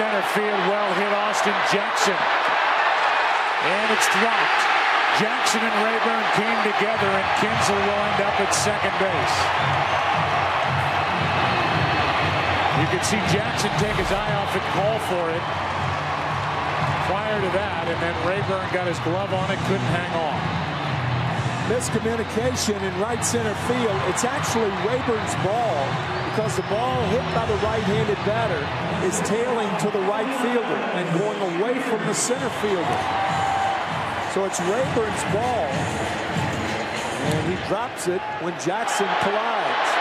center field. Well hit Austin Jackson. And it's dropped. Jackson and Raburn came together, and Kinsler will end up at second base. You could see Jackson take his eye off and call for it prior to that, and then Raburn got his glove on it, couldn't hang on miscommunication in right center field. It's actually Raburn's ball because the ball hit by the right-handed batter is tailing to the right fielder and going away from the center fielder. So it's Raburn's ball, and he drops it when Jackson collides.